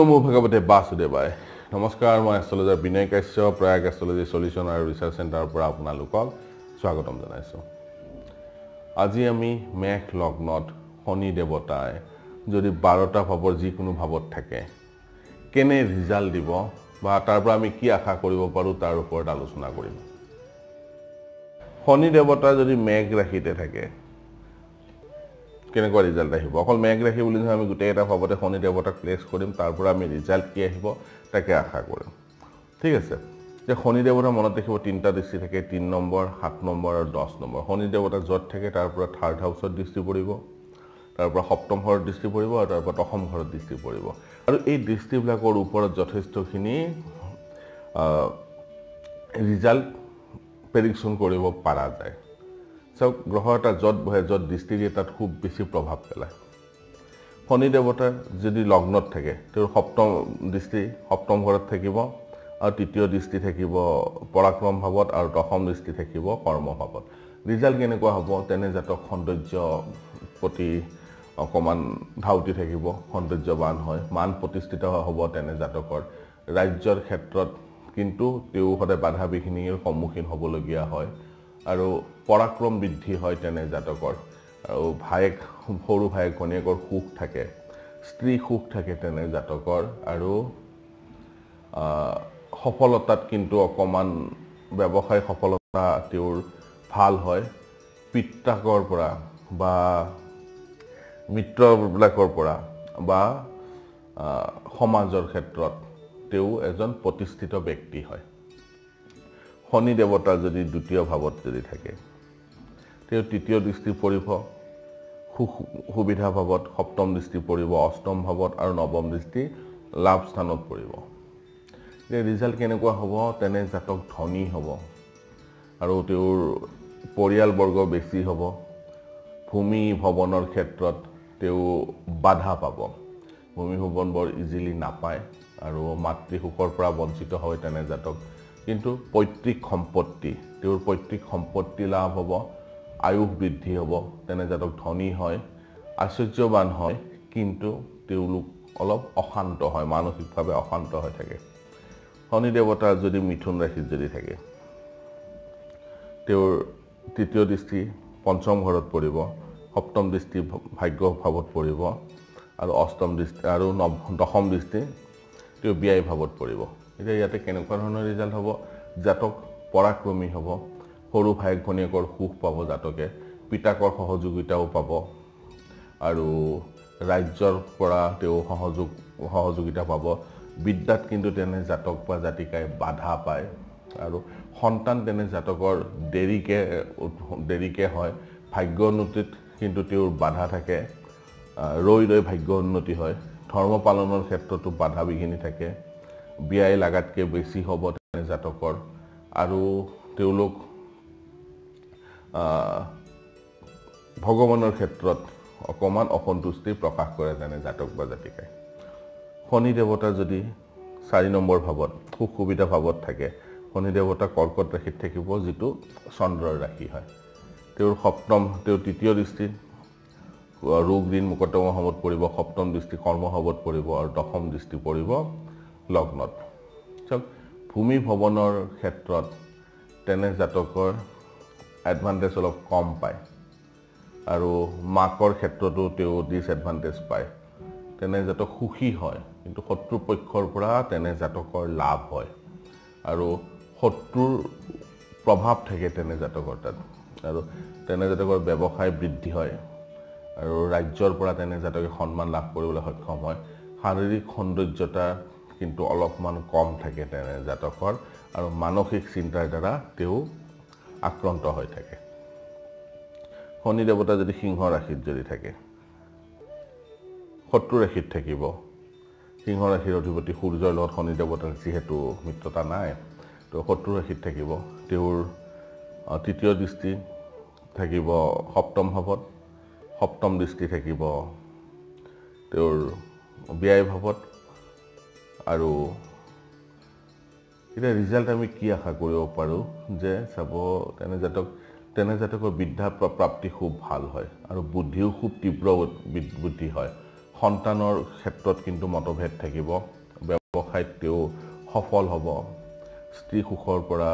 নমো ভগৱতে বাসুদেৱাই নমস্কাৰ মই astrologer Vinay Kashyap Prayag astrology solution আৰু ৰিচাৰ্চ চেণ্টাৰৰ পৰা আপোনালোকক স্বাগতম জনাইছোঁ। আজি আমি মেঘ লগ্নত শনি দেৱতাই যদি বাৰটা ভাৱৰ যিকোনো ভাৱত থাকে কেনে ৰিজাল্ট দিব বা তাৰ পৰা আমি কি আশা কৰিব পাৰোঁ তাৰ ওপৰত আলোচনা কৰিম। শনি দেৱতা যদি মেঘ ৰাশিতে থাকে কেনেকুৱা ৰিজাল্ট আহিব? অকল মেঘ ৰাশি বুলি নহয় আমি গোটেইকেইটা ভাৱতে শনি দেৱতাক প্লেচ কৰিম তাৰ পৰা আমি ৰিজাল্ট কি আহিব তাকে আশা কৰিম। ঠিক আছে? যে শনি দেৱতাৰ মনত দেখিব তিনিটা দৃষ্টি থাকে তিনি নম্বৰ সাত নম্বৰ আৰু দহ নম্বৰ। শনি দেৱতা য'ত থাকে তাৰ পৰা থাৰ্ড হাউচত দৃষ্টি পৰিব তাৰ পৰা সপ্তম ঘৰত দৃষ্টি পৰিব আৰু তাৰ পৰা দশম ঘৰত দৃষ্টি পৰিব। আৰু এই দৃষ্টিবিলাকৰ ওপৰত যথেষ্টখিনি ৰিজাল্ট প্ৰেডিকশ্যন কৰিব পৰা যায়। চাওক গ্ৰহ এটা য'ত বহে য'ত দৃষ্টি দিয়ে তাত খুব বেছি প্ৰভাৱ পেলায়। শনি দেৱতাৰ যদি লগ্নত থাকে তেওঁৰ সপ্তম দৃষ্টি সপ্তম ঘৰত থাকিব আৰু তৃতীয় দৃষ্টি থাকিব পৰাক্ৰম ভাৱত আৰু দশম দৃষ্টি থাকিব কৰ্মভাৱত ৰিজাল্ট কেনেকুৱা হ'ব? তেনে জাতক সৌন্দৰ্য প্ৰতি অকণমান ধাউতি থাকিব সৌন্দৰ্যৱান হয় মান প্ৰতিষ্ঠিত হ'ব তেনে জাতকৰ। ৰাজ্যৰ ক্ষেত্ৰত কিন্তু তেওঁ সদায় বাধা বিঘিনিৰ সন্মুখীন হ'বলগীয়া হয়। আৰু পৰাক্ৰম বৃদ্ধি হয় তেনে জাতকৰ। আৰু ভায়েক সৰু ভায়েক ভনীয়েকৰ সুখ থাকে স্ত্ৰী সুখ থাকে তেনে জাতকৰ। আৰু সফলতাত কিন্তু অকণমান ব্যৱসায় সফলতা তেওঁৰ ভাল হয়। পিত্ৰাকৰ পৰা বা মিত্ৰবিলাকৰ পৰা বা সমাজৰ ক্ষেত্ৰত তেওঁ এজন প্ৰতিষ্ঠিত ব্যক্তি হয়। শনি দেৱতা যদি দ্বিতীয় ভাৱত যদি থাকে। তেওঁ তৃতীয় দৃষ্টি পৰিব। সু সুবিধা ভাৱত সপ্তম দৃষ্টি পৰিব অষ্টম ভাৱত আৰু নৱম দৃষ্টি লাভ স্থানত পৰিব। এতিয়া ৰিজাল্ট কেনেকুৱা হ'ব? তেনে জাতক ধনী হ'ব। আৰু তেওঁৰ পৰিয়ালবৰ্গ বেছি হ'ব। ভূমি ভৱনৰ ক্ষেত্ৰত তেওঁ বাধা পাব। ভূমি ভৱন বৰ ইজিলি নাপায় আৰু মাতৃ সুখৰ পৰা বঞ্চিত হয় তেনে জাতক। কিন্তু পৈতৃক সম্পত্তি তেওঁৰ পৈতৃক সম্পত্তি লাভ হ'ব। আয়ুস বৃদ্ধি হ'ব। তেনে জাতক ধনী হয় আশ্চৰ্যৱান হয় কিন্তু তেওঁলোক অলপ অশান্ত হয় মানসিকভাৱে অশান্ত হৈ থাকে। শনি দেৱতা যদি মিথুন ৰাশিত যদি থাকে তেওঁৰ তৃতীয় দৃষ্টি পঞ্চম ঘৰত পৰিব সপ্তম দৃষ্টি ভাগ্য ভাৱত পৰিব আৰু অষ্টম দৃষ্টি আৰু নৱ দশম দৃষ্টি তেওঁ ব্যয় ভাৱত পৰিব। এতিয়া ইয়াতে কেনেকুৱা ধৰণৰ ৰিজাল্ট হ'ব? জাতক পৰাক্ৰমী হ'ব সৰু ভায়েক ভনীয়েকৰ সুখ পাব জাতকে পিতাকৰ সহযোগিতাও পাব আৰু ৰাজ্যৰ পৰা তেওঁ সহযোগ সহযোগিতা পাব। বিদ্যাত কিন্তু তেনে জাতক বা জাতিকাই বাধা পায় আৰু সন্তান তেনে জাতকৰ দেৰিকৈ দেৰিকৈ হয়। ভাগ্য উন্নতিত কিন্তু তেওঁৰ বাধা থাকে। ৰৈ ৰৈ ভাগ্য উন্নতি হয়। ধৰ্ম পালনৰ ক্ষেত্ৰতো বাধা বিঘিনি থাকে। বিয়াই লাগাতকৈ বেছি হ'ব তেনে জাতকৰ। আৰু তেওঁলোক ভগৱানৰ ক্ষেত্ৰত অকণমান অসন্তুষ্টি প্ৰকাশ কৰে তেনে জাতক বা জাতিকাই। শনি দেৱতা যদি চাৰি নম্বৰ ভাৱত সুখ সুবিধা ভাৱত থাকে শনি দেৱতা কৰ্কট ৰাশিত থাকিব যিটো চন্দ্ৰৰ ৰাশি হয়। তেওঁৰ সপ্তম তেওঁৰ তৃতীয় দৃষ্টিত ৰোগ ঋণ মোকদ্দমা ভাৱত পৰিব সপ্তম দৃষ্টি কৰ্মভাৱত পৰিব আৰু দশম দৃষ্টি পৰিব লগ্নত। চাওক ভূমি ভৱনৰ ক্ষেত্ৰত তেনে জাতকৰ এডভান্টেজ অলপ কম পায়। আৰু মাকৰ ক্ষেত্ৰতো তেওঁ ডিছএডভান্টেজ পায়। তেনে জাতক সুখী হয় কিন্তু শত্ৰুপক্ষৰ পৰা তেনে জাতকৰ লাভ হয়। আৰু শত্ৰুৰ প্ৰভাৱ থাকে তেনে জাতকৰ তাত। আৰু তেনে জাতকৰ ব্যৱসায় বৃদ্ধি হয়। আৰু ৰাজ্যৰ পৰা তেনে জাতকে সন্মান লাভ কৰিবলৈ সক্ষম হয়। শাৰীৰিক সৌন্দৰ্যতা কিন্তু অলপমান কম থাকে তেনে জাতকৰ। আৰু মানসিক চিন্তাৰ দ্বাৰা তেওঁ আক্ৰান্ত হৈ থাকে। শনি দেৱতা যদি সিংহ ৰাশিত যদি থাকে শত্ৰু ৰাশিত থাকিব সিংহ ৰাশিৰ অধিপতি সূৰ্যৰ লগত শনি দেৱতাৰ যিহেতু মিত্ৰতা নাই তো শত্ৰু ৰাশিত থাকিব তেওঁৰ তৃতীয় দৃষ্টি থাকিব সপ্তম ভাৱত সপ্তম দৃষ্টি থাকিব তেওঁৰ ব্যয় ভাৱত আৰু এতিয়া ৰিজাল্ট আমি কি আশা কৰিব পাৰোঁ যে চাব তেনে জাতক তেনে জাতকৰ বিদ্যা প্ৰাপ্তি খুব ভাল হয় আৰু বুদ্ধিও খুব তীব্ৰ বুদ্ধি হয়। সন্তানৰ ক্ষেত্ৰত কিন্তু মতভেদ থাকিব ব্যৱসায়ত তেওঁ সফল হ'ব স্ত্ৰী সুখৰ পৰা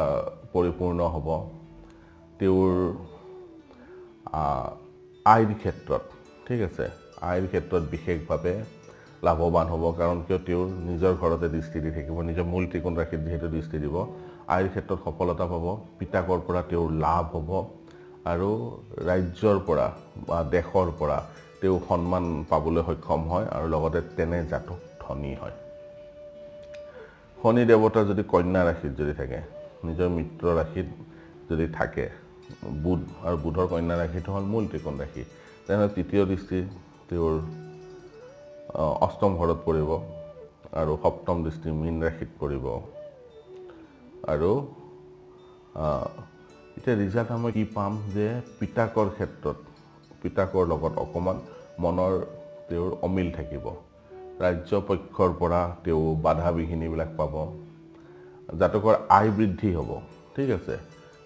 পৰিপূৰ্ণ হ'ব। তেওঁৰ আইৰ ক্ষেত্ৰত ঠিক আছে আইৰ ক্ষেত্ৰত বিশেষভাৱে লাভৱান হ'ব কাৰণ কিয় তেওঁৰ নিজৰ ঘৰতে দৃষ্টি দি থাকিব নিজৰ মূল ত্ৰিকোণ ৰাশিত যিহেতু দৃষ্টি দিব আইৰ ক্ষেত্ৰত সফলতা পাব পিতাকৰ পৰা তেওঁৰ লাভ হ'ব আৰু ৰাজ্যৰ পৰা বা দেশৰ পৰা তেওঁ সন্মান পাবলৈ সক্ষম হয় আৰু লগতে তেনে জাতক ধনী হয়। শনি দেৱতা যদি কন্যা ৰাশিত যদি থাকে নিজৰ মিত্ৰ ৰাশিত যদি থাকে বুধ আৰু বুধৰ কন্যা ৰাশিটো হ'ল মূল ত্ৰিকোণ ৰাশি তেনেহ'লে তৃতীয় দৃষ্টি তেওঁৰ অষ্টম ঘৰত পৰিব আৰু সপ্তম দৃষ্টি মীন ৰাশিত পৰিব। আৰু এতিয়া ৰিজাল্ট আমি কি পাম যে পিতাকৰ ক্ষেত্ৰত পিতাকৰ লগত অকণমান মনৰ তেওঁৰ অমিল থাকিব। ৰাজ্য পক্ষৰ পৰা তেওঁ বাধা বিঘিনিবিলাক পাব। জাতকৰ আয় বৃদ্ধি হ'ব ঠিক আছে?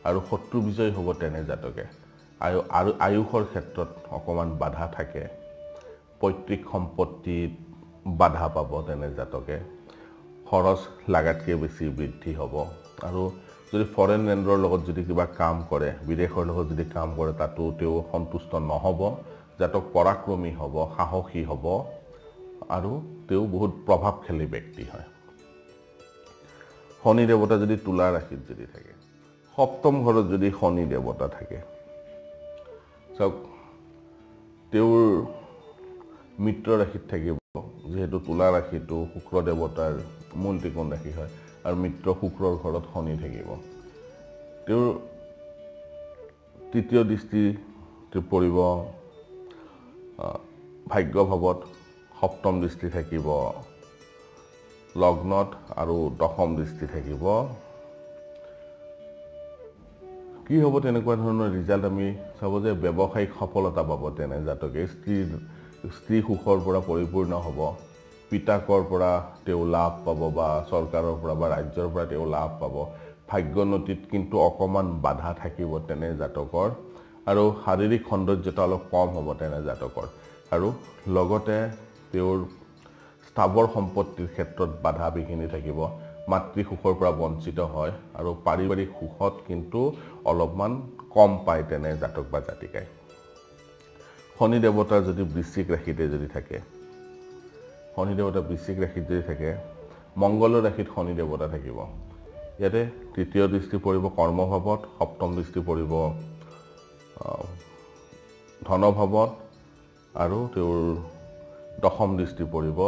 আৰু শত্ৰু বিজয় হ'ব তেনে জাতকে। আয়ু আৰু আয়ুসৰ ক্ষেত্ৰত অকণমান বাধা থাকে। পৈতৃক সম্পত্তিত বাধা পাব তেনে জাতকে। খৰচ লাগাতকৈ বেছি বৃদ্ধি হ'ব। আৰু যদি ফৰেন লেণ্ডৰ লগত যদি কিবা কাম কৰে বিদেশৰ লগত যদি কাম কৰে তাতো তেওঁ সন্তুষ্ট নহ'ব জাতক পৰাক্ৰমী হ'ব সাহসী হ'ব আৰু তেওঁ বহুত প্ৰভাৱশালী ব্যক্তি হয়। শনি দেৱতা যদি তোলা ৰাশিত যদি থাকে সপ্তম ঘৰত যদি শনি দেৱতা থাকে চাওক তেওঁৰ মিত্ৰ ৰাশিত থাকিব যিহেতু তোলা ৰাশিটো শুক্ৰ দেৱতাৰ মূল ত্ৰিকোণ ৰাশি হয় আৰু মিত্ৰ শুক্ৰৰ ঘৰত শনি থাকিব। তেওঁৰ তৃতীয় দৃষ্টি পৰিব ভাগ্যভাৱত সপ্তম দৃষ্টি থাকিব লগ্নত আৰু দশম দৃষ্টি থাকিব। কি হ'ব তেনেকুৱা ধৰণৰ ৰিজাল্ট আমি চাব যে ব্যৱসায়িক সফলতা পাব তেনে জাতকে স্ত্ৰীৰ স্ত্ৰী সুখৰ পৰা পৰিপূৰ্ণ হ'ব পিতাকৰ পৰা তেওঁ লাভ পাব বা চৰকাৰৰ পৰা বা ৰাজ্যৰ পৰা তেওঁ লাভ পাব ভাগ্যনতিত কিন্তু অকণমান বাধা থাকিব তেনে জাতকৰ আৰু শাৰীৰিক সৌন্দৰ্যতা অলপ কম হ'ব তেনে জাতকৰ। আৰু লগতে তেওঁৰ স্থাৱৰ সম্পত্তিৰ ক্ষেত্ৰত বাধা বিঘিনি থাকিব মাতৃ সুখৰ পৰা বঞ্চিত হয় আৰু পাৰিবাৰিক সুখত কিন্তু অলপমান কম পায় তেনে জাতক বা জাতিকাই। শনি দেৱতাৰ যদি বৃশ্চিক ৰাশিতে যদি থাকে শনি দেৱতা বৃশ্চিক ৰাশিত যদি থাকে মংগলৰ ৰাশিত শনি দেৱতা থাকিব। ইয়াতে তৃতীয় দৃষ্টি পৰিব কৰ্মভাৱত সপ্তম দৃষ্টি পৰিব ধনভাৱত আৰু তেওঁৰ দশম দৃষ্টি পৰিব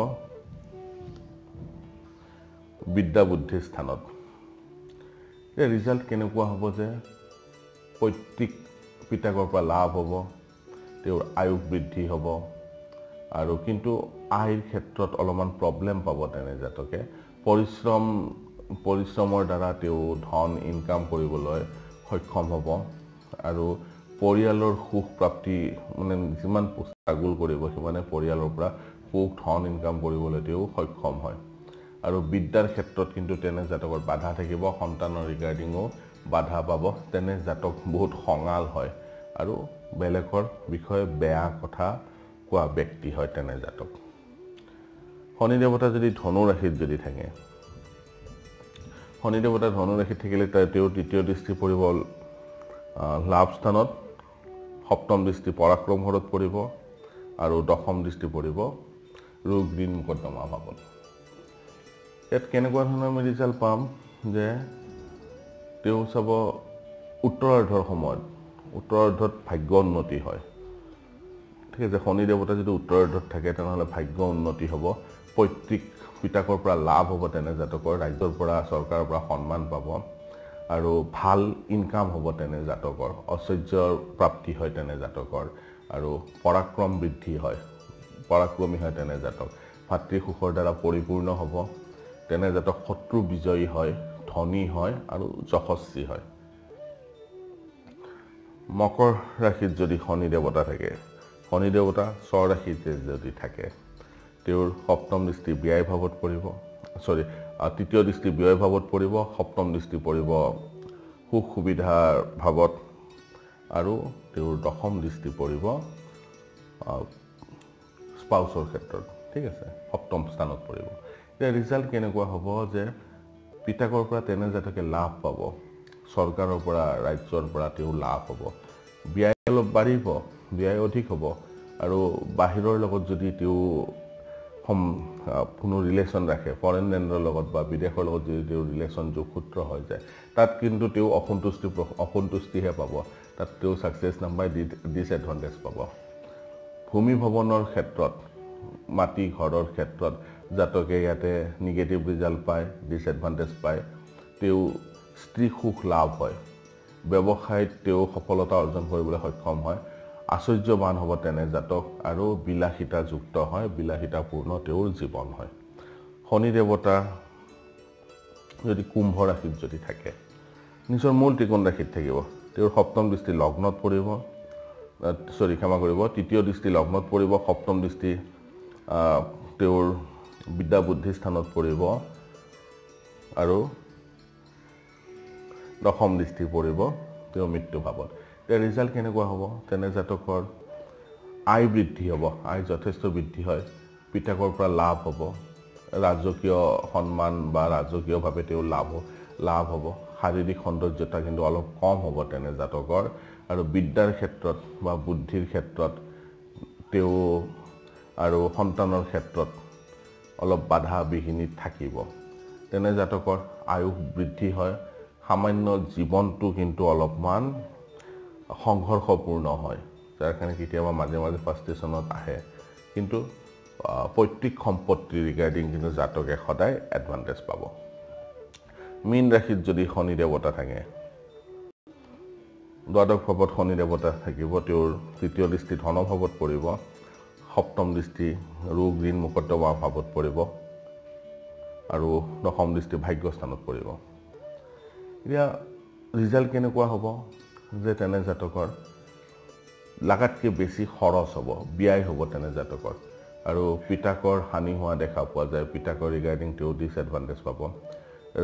বিদ্যা বুদ্ধিৰ স্থানত। এতিয়া ৰিজাল্ট কেনেকুৱা হ'ব যে পৈতৃক পিতাকৰ পৰা লাভ হ'ব তেওঁৰ আয়ুস বৃদ্ধি হ'ব। আৰু কিন্তু আইৰ ক্ষেত্ৰত অলপমান প্ৰব্লেম পাব তেনে জাতকে। পৰিশ্ৰম পৰিশ্ৰমৰ দ্বাৰা তেওঁ ধন ইনকাম কৰিবলৈ সক্ষম হ'ব। আৰু পৰিয়ালৰ সুখ প্ৰাপ্তি মানে যিমান ষ্ট্ৰাগুল কৰিব সিমানে পৰিয়ালৰ পৰা সুখ ধন ইনকাম কৰিবলৈ তেওঁ সক্ষম হয়। আৰু বিদ্যাৰ ক্ষেত্ৰত কিন্তু তেনে জাতকৰ বাধা থাকিব সন্তানৰ ৰিগাৰ্ডিঙো বাধা পাব। তেনে জাতক বহুত খঙাল হয়। আৰু বেলেগৰ বিষয়ে বেয়া কথা কোৱা ব্যক্তি হয় তেনে জাতক। শনি দেৱতা যদি ধনু ৰাশিত যদি থাকে শনি দেৱতা ধনু ৰাশিত থাকিলে তেওঁৰ তৃতীয় দৃষ্টি পৰিব লাভ স্থানত সপ্তম দৃষ্টি পৰাক্ৰম ঘৰত পৰিব আৰু দশম দৃষ্টি পৰিব ৰোগ ঋণ মোকদ্দমা ভাৱত ইয়াত কেনেকুৱা ধৰণৰ আমি ৰিজাল্ট পাম যে তেওঁ চাব উত্তৰাৰ্ধৰ সময়ত উত্তৰাৰ্ধত ভাগ্য উন্নতি হয়। ঠিক আছে শনি দেৱতা যদি উত্তৰাৰ্ধত থাকে তেনেহ'লে ভাগ্য উন্নতি হ'ব। পৈতৃক পিতাকৰ পৰা লাভ হ'ব তেনে জাতকৰ ৰাজ্যৰ পৰা চৰকাৰৰ পৰা সন্মান পাব। আৰু ভাল ইনকাম হ'ব তেনে জাতকৰ ঐশ্বৰ্যৰ প্ৰাপ্তি হয় তেনে জাতকৰ আৰু পৰাক্ৰম বৃদ্ধি হয় পৰাক্ৰমী হয় তেনে জাতক। ভাতৃ সুখৰ দ্বাৰা পৰিপূৰ্ণ হ'ব তেনে জাতক শত্ৰু বিজয়ী হয় ধনী হয় আৰু যশস্বী হয়। মকৰ ৰাশিত যদি শনি দেৱতা থাকে শনি দেৱতা স্বৰ ৰাশিতে যদি থাকে তেওঁৰ সপ্তম দৃষ্টি ব্যয় ভাৱত পৰিব চৰি তৃতীয় দৃষ্টি ব্যয় ভাৱত পৰিব সপ্তম দৃষ্টি পৰিব সুখ সুবিধাৰ ভাৱত আৰু তেওঁৰ দশম দৃষ্টি পৰিব স্পাউচৰ ক্ষেত্ৰত ঠিক আছে সপ্তম স্থানত পৰিব। এতিয়া ৰিজাল্ট কেনেকুৱা হ'ব যে পিতাকৰ পৰা তেনে জাতকে লাভ পাব। চৰকাৰৰ পৰা ৰাজ্যৰ পৰা তেওঁ লাভ হ'ব। ব্যয় অলপ বাঢ়িব ব্যয় অধিক হ'ব। আৰু বাহিৰৰ লগত যদি তেওঁ কোনো ৰিলেশ্যন ৰাখে ফৰেইন লেণ্ডৰ লগত বা বিদেশৰ লগত যদি তেওঁ ৰিলেশ্যন যোগসূত্ৰ হৈ যায় তাত কিন্তু তেওঁ অসন্তুষ্টি অসন্তুষ্টিহে পাব। তাত তেওঁ ছাকচেছ নাম্বাৰ ডি ডিছএডভান্টেজ পাব। ভূমি ভৱনৰ ক্ষেত্ৰত মাটি ঘৰৰ ক্ষেত্ৰত জাতকে ইয়াতে নিগেটিভ ৰিজাল্ট পায় ডিছএডভান্টেজ পায়। তেওঁ স্ত্ৰী সুখ লাভ হয়। ব্যৱসায়ত তেওঁ সফলতা অৰ্জন কৰিবলৈ সক্ষম হয়। আশ্চৰ্যবান হ'ব তেনে জাতক আৰু বিলাসিতাযুক্ত হয় বিলাসিতাপূৰ্ণ তেওঁৰ জীৱন হয়। শনি দেৱতা যদি কুম্ভ ৰাশিত যদি থাকে নিজৰ মূল ত্ৰিকোণ ৰাশিত থাকিব। তেওঁৰ সপ্তম দৃষ্টি লগ্নত পৰিব চৰি ক্ষমা কৰিব। তৃতীয় দৃষ্টি লগ্নত পৰিব সপ্তম দৃষ্টি তেওঁৰ বিদ্যা বুদ্ধি স্থানত পৰিব। আৰু দশম দৃষ্টি পৰিব তেওঁৰ মৃত্যুভাৱত এতিয়া ৰিজাল্ট কেনেকুৱা হ'ব? তেনে জাতকৰ আয় বৃদ্ধি হ'ব আয় যথেষ্ট বৃদ্ধি হয় পিতাকৰ পৰা লাভ হ'ব ৰাজকীয় সন্মান বা ৰাজকীয়ভাৱে তেওঁ লাভ লাভ হ'ব শাৰীৰিক সৌন্দৰ্যতা কিন্তু অলপ কম হ'ব তেনে জাতকৰ আৰু বিদ্যাৰ ক্ষেত্ৰত বা বুদ্ধিৰ ক্ষেত্ৰত তেওঁ আৰু সন্তানৰ ক্ষেত্ৰত অলপ বাধা বিঘিনি থাকিব। তেনে জাতকৰ আয়ুস বৃদ্ধি হয় সামান্য জীৱনটো কিন্তু অলপমান সংঘৰ্ষপূৰ্ণ হয় যাৰ কাৰণে কেতিয়াবা মাজে মাজে ফাৰ্ষ্টেশ্যনত আহে। কিন্তু পৈতৃক সম্পত্তি ৰিগাৰ্ডিং কিন্তু জাতকে সদায় এডভান্টেজ পাব। মীন ৰাশিত যদি শনি দেৱতা থাকে দ্বাদশ ভাৱত শনি দেৱতা থাকিব তেওঁৰ তৃতীয় দৃষ্টি ধনভাৱত পৰিব সপ্তম দৃষ্টি ৰোগ ঋণ মোকদ্দমা ভাৱত পৰিব আৰু দশম দৃষ্টি ভাগ্যস্থানত পৰিব। এতিয়া ৰিজাল্ট কেনেকুৱা হ'ব যে তেনে জাতকৰ? লাগাতকৈ বেছি খৰচ হ'ব ব্যয় হ'ব তেনে জাতকৰ। আৰু পিতাকৰ হানি হোৱা দেখা পোৱা যায় পিতাকৰ ৰিগাৰ্ডিং তেওঁ ডিছএডভান্টেজ পাব।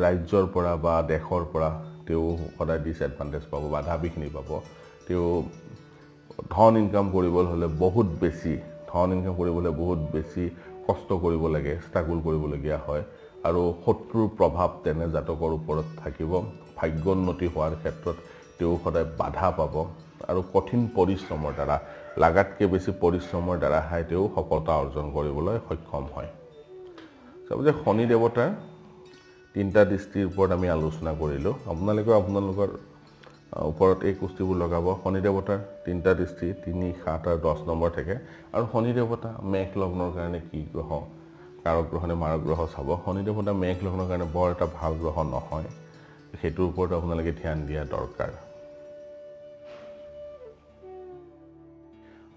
ৰাজ্যৰ পৰা বা দেশৰ পৰা তেওঁ সদায় ডিছএডভান্টেজ পাব বাধা বিঘিনি পাব। তেওঁ ধন ইনকাম কৰিবলৈ হ'লে বহুত বেছি ধন ইনকাম কৰিবলৈ বহুত বেছি কষ্ট কৰিব লাগে ষ্ট্ৰাগল কৰিবলগীয়া হয়। আৰু শত্ৰুৰ প্ৰভাৱ তেনে জাতকৰ ওপৰত থাকিব। ভাগ্যোন্নতি হোৱাৰ ক্ষেত্ৰত তেওঁ সদায় বাধা পাব আৰু কঠিন পৰিশ্ৰমৰ দ্বাৰা লাগাতকৈ বেছি পৰিশ্ৰমৰ দ্বাৰাহে তেওঁ সফলতা অৰ্জন কৰিবলৈ সক্ষম হয়। চাব যে শনি দেৱতাৰ তিনিটা দৃষ্টিৰ ওপৰত আমি আলোচনা কৰিলোঁ। আপোনালোকেও আপোনালোকৰ ওপৰত এই কুস্তিবোৰ লগাব। শনি দেৱতাৰ তিনিটা দৃষ্টি তিনি সাত আৰু দহ নম্বৰ থাকে। আৰু শনি দেৱতা মেঘ লগ্নৰ কাৰণে কি গ্ৰহ? কাৰক গ্ৰহ নে মাৰক গ্ৰহ চাব। শনি দেৱতা মেঘ লগ্নৰ কাৰণে বৰ এটা ভাল গ্ৰহ নহয়। সেইটোৰ ওপৰত আপোনালোকে ধ্যান দিয়া দৰকাৰ।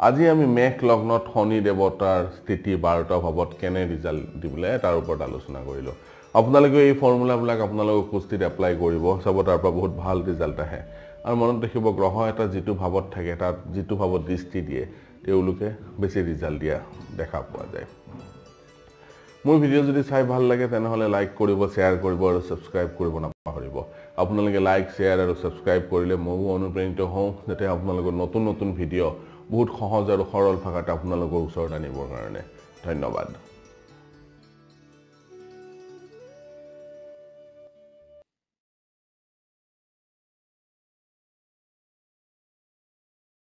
আজি আমি মেঘ লগ্নত শনি দেৱতাৰ স্থিতি বাৰটা ভাৱত কেনে ৰিজাল্ট দিবলৈ তাৰ ওপৰত আলোচনা কৰিলোঁ। আপোনালোকে এই ফৰ্মুলাবিলাক আপোনালোকে কুস্তিত এপ্লাই কৰিব চাব তাৰ পৰা বহুত ভাল ৰিজাল্ট আহে। আৰু মনত ৰাখিব গ্ৰহ এটা যিটো ভাৱত থাকে তাত যিটো ভাৱত দৃষ্টি দিয়ে তেওঁলোকে বেছি ৰিজাল্ট দিয়া দেখা পোৱা যায়। মোৰ ভিডিঅ' যদি চাই ভাল লাগে তেনেহ'লে লাইক কৰিব শ্বেয়াৰ কৰিব আৰু ছাবস্ক্ৰাইব কৰিব নাপাহৰিব। আপোনালোকে লাইক শ্বেয়াৰ আৰু ছাবস্ক্ৰাইব কৰিলে ময়ো অনুপ্ৰাণিত হওঁ যাতে আপোনালোকৰ নতুন নতুন ভিডিঅ' বহুত সহজ আৰু সৰল ভাষাত আপোনালোকৰ ওচৰত আনিবৰ কাৰণে। ধন্যবাদ।